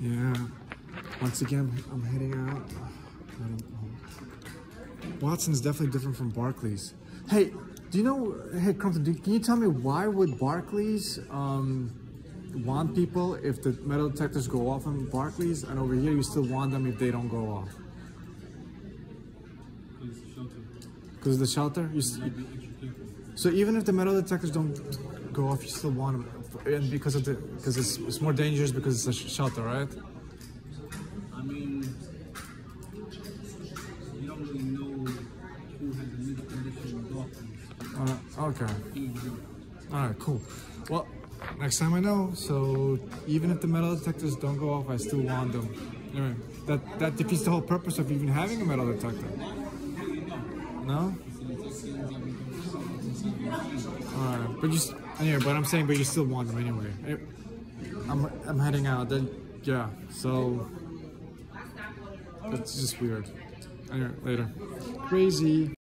Yeah. Once again, I'm heading out. I don't. Watson's definitely different from Barclays. Hey, do you know? Hey, Crumpton, do, can you tell me why would Barclays um, want people if the metal detectors go off on Barclays, and over here you still want them if they don't go off? Because of the shelter. You, so even if the metal detectors don't go off, you still want them, and because of the because it's, it's more dangerous because it's a sh- shelter, right? I mean, you don't really know who has a mental condition Uh, okay. Easy. All right, cool. Well, next time I know. So even if the metal detectors don't go off, I still want them. Anyway, that that defeats the whole purpose of even having a metal detector. No. Right, but you anyway. But I'm saying, but you still want them anyway. Anyway, I'm I'm heading out. Then yeah. So that's just weird. Anyway, later. Crazy.